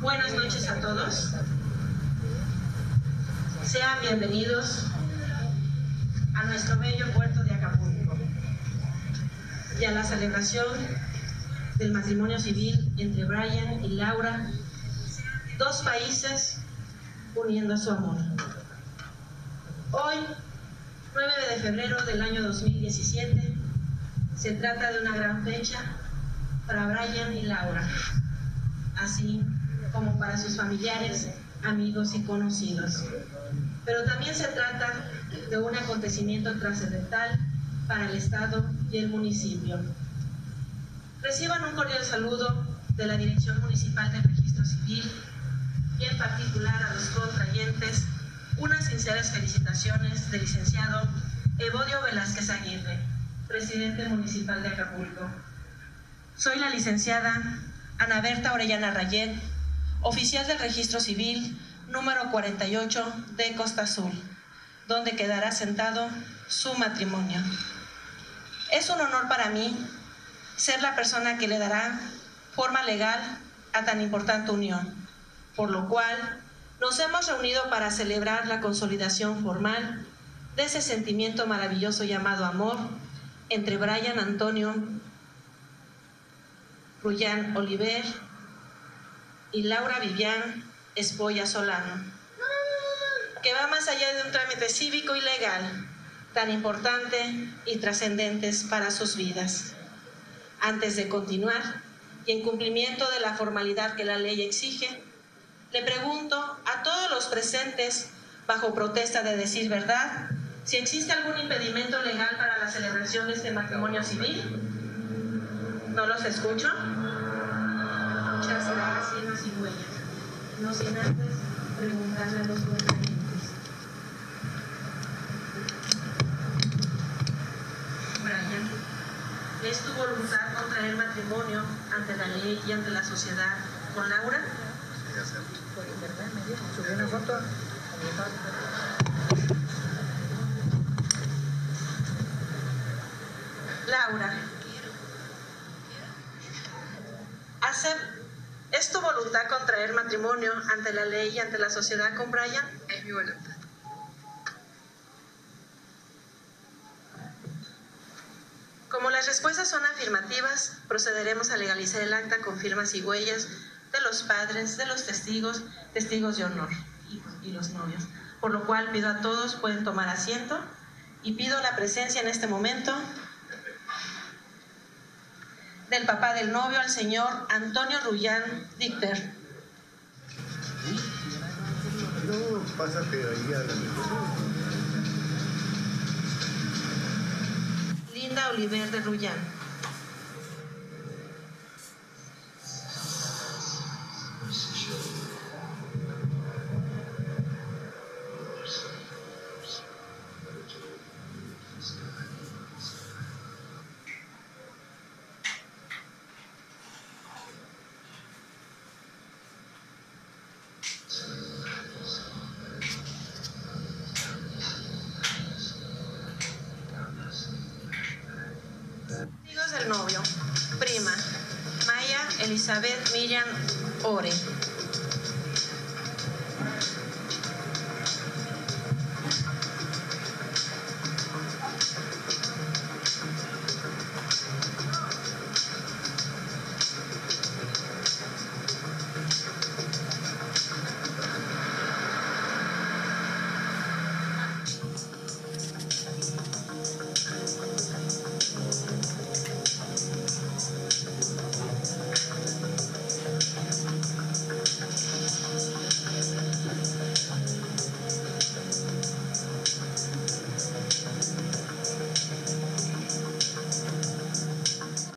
Buenas noches a todos. Sean bienvenidos a nuestro bello puerto de Acapulco y a la celebración del matrimonio civil entre Brian y Laura, dos países uniendo su amor. Hoy, 9 de febrero del año 2017, se trata de una gran fecha para Brian y Laura, así como para sus familiares, amigos y conocidos. Pero también se trata de un acontecimiento trascendental para el Estado y el municipio. Reciban un cordial saludo de la Dirección Municipal de Registro Civil y en particular a los contrayentes unas sinceras felicitaciones del licenciado Evodio Velázquez Aguirre, presidente municipal de Acapulco. Soy la licenciada Ana Berta Orellana Rayet, oficial del Registro Civil número 48 de Costa Azul, donde quedará sentado su matrimonio. Es un honor para mí ser la persona que le dará forma legal a tan importante unión, por lo cual nos hemos reunido para celebrar la consolidación formal de ese sentimiento maravilloso llamado amor entre Brian Antonio Rullán Oliver y Laura Vivian Espoya Solano, que va más allá de un trámite cívico y legal tan importante y trascendentes para sus vidas. Antes de continuar, y en cumplimiento de la formalidad que la ley exige, le pregunto a todos los presentes, bajo protesta de decir verdad, si existe algún impedimento legal para la celebración de este matrimonio civil. ¿No los escucho? Muchas gracias, y huellas. No sin antes preguntarle a los contrayentes. Brian, ¿es tu voluntad contraer matrimonio ante la ley y ante la sociedad con Laura? Subí una foto. Laura, ¿acep- ¿es tu voluntad contraer matrimonio ante la ley y ante la sociedad con Brian? Es mi voluntad. Como las respuestas son afirmativas, procederemos a legalizar el acta con firmas y huellas de los padres, de los testigos, testigos de honor y, los novios. Por lo cual pido a todos pueden tomar asiento y pido la presencia en este momento del papá del novio, al señor Antonio Rullán la Linda Oliver de Rullán. Elizabeth Miriam Ore.